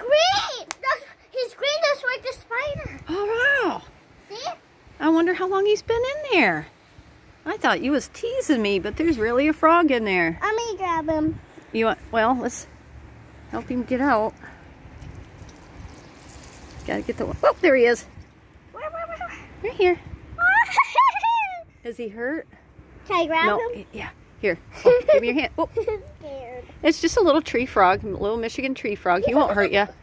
green! That's, he's green like the spider. Oh, wow. See? I wonder how long he's been in there. I thought you was teasing me, but there's really a frog in there. I'm gonna grab him. You want, well, let's help him get out. Gotta get the, oh, there he is. Where, where, where? Right here. Is he hurt? Can I grab no, him? yeah. Here, oh, give me your hand. Oh. it's just a little tree frog, a little Michigan tree frog. He won't hurt you. Come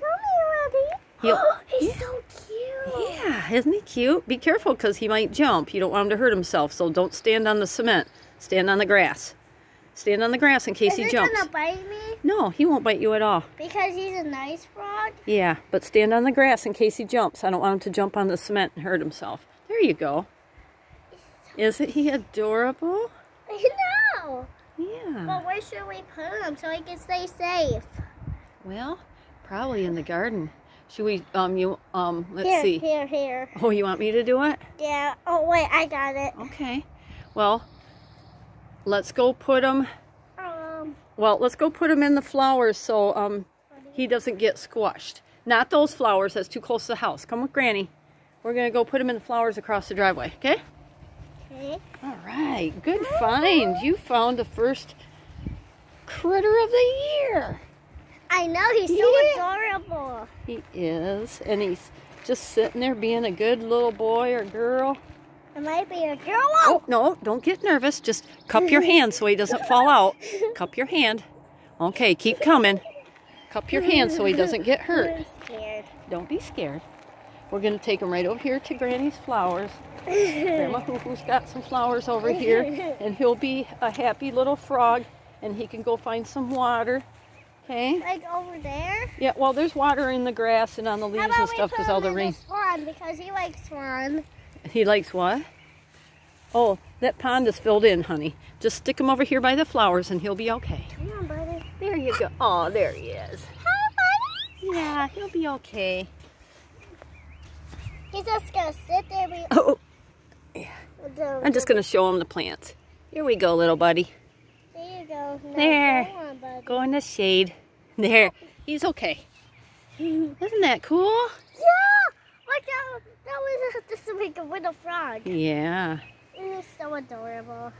here, He'll- Buddy. he's yeah. so cute. Yeah, isn't he cute? Be careful because he might jump. You don't want him to hurt himself, so don't stand on the cement. Stand on the grass. Stand on the grass in case Is he he jumps. gonna bite me? No, he won't bite you at all. Because he's a nice frog? Yeah, but stand on the grass in case he jumps. I don't want him to jump on the cement and hurt himself. There you go. Isn't he adorable? I know. But where should we put him so he can stay safe? Well, probably in the garden. Should we, um, you, um, let's here, see. here, here. Oh, you want me to do it? Yeah. Oh, wait, I got it. Okay. Well, let's go put him, Um, well, let's go put him in the flowers so, um, he doesn't get squashed. Not those flowers, that's too close to the house. Come with Granny. We're going to go put him in the flowers across the driveway, okay? okay. All right, good find. You found the first critter of the year. I know, he's so Yeah. adorable. He is, and he's just sitting there being a good little boy or girl. It might be a girl. Oh, no, don't get nervous. Just cup your hand so he doesn't fall out. Cup your hand. Okay, keep coming. Cup your hand so he doesn't get hurt. Don't be scared. We're going to take him right over here to Granny's flowers. Grandma Hoo-Hoo's got some flowers over here, and he'll be a happy little frog, and he can go find some water. Okay? Like over there? Yeah, well, there's water in the grass and on the leaves and stuff because all the in rain. swan because he likes swan. He likes what? Oh, that pond is filled in, honey. Just stick him over here by the flowers and he'll be okay. Come on, buddy. There you go. Oh, there he is. Hi, buddy. Yeah, he'll be okay. He's just gonna sit there. Be- Oh, there I'm just going to show him the plants. Here we go, little buddy. There you go. Now There. Go on. Go in the shade. There. He's okay. Isn't that cool? Yeah! Like that, that was just like a little frog. Yeah, is so adorable.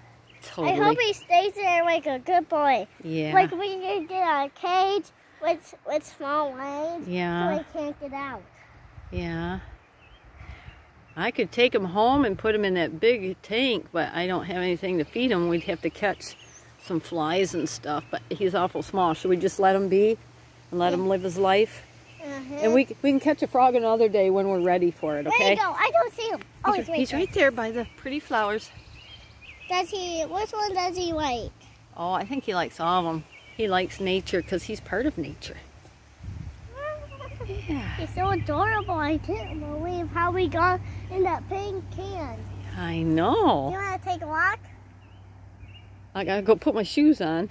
totally. I hope he stays there like a good boy. yeah. Like we can get a cage with with small lanes Yeah. so he can't get out. Yeah. I could take him home and put him in that big tank, but I don't have anything to feed him. We'd have to catch some flies and stuff, but he's awful small. Should we just let him be and let him live his life? Uh-huh. And we we can catch a frog another day when we're ready for it, there okay? you go. I don't see him. Oh, He's, he's, right he's there. right there by the pretty flowers. Does he? Which one does he like? Oh, I think he likes all of them. He likes nature because he's part of nature. Yeah, He's so adorable. I can't believe how we got in that pink can. I know. You want to take a walk? I gotta go put my shoes on.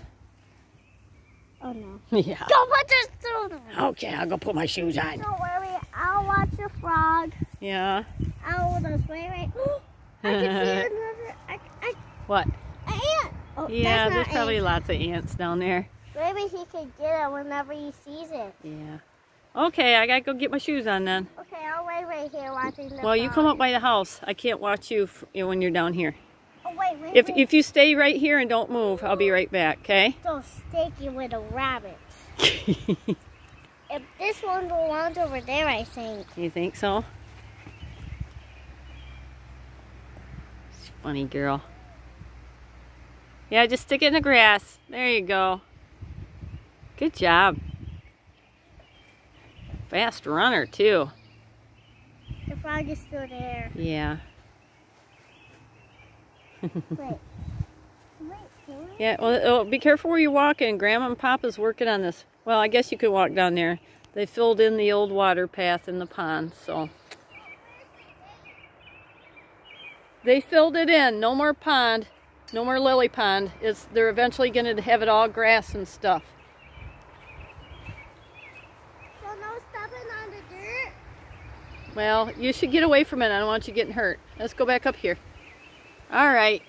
Oh no. Yeah. Go put your shoes on. Okay, I'll go put my shoes on. Don't worry. I'll watch the frog. Yeah. I'll just wait right. I can see another. I, I, What? an ant. Oh, Yeah, there's probably lots of ants down there. Maybe he could get it whenever he sees it. Yeah. Okay, I gotta go get my shoes on then. Okay, I'll wait right here watching the. Well, you come up by the house. I can't watch you f- you know, when you're down here. Oh wait, wait. If wait. if you stay right here and don't move, I'll be right back. Okay? those sticky little rabbits. If this one belongs over there, I think. you think so? Funny girl. Yeah, just stick it in the grass. There you go. Good job. Fast runner too. The frog is still there. Yeah. Wait. Wait. Yeah, well, oh, be careful where you're walking. Grandma and Papa's working on this. Well, I guess you could walk down there. They filled in the old water path in the pond, so. They filled it in. No more pond. No more lily pond. It's, they're eventually going to have it all grass and stuff. So no stepping on the dirt? Well, you should get away from it. I don't want you getting hurt. Let's go back up here. All right.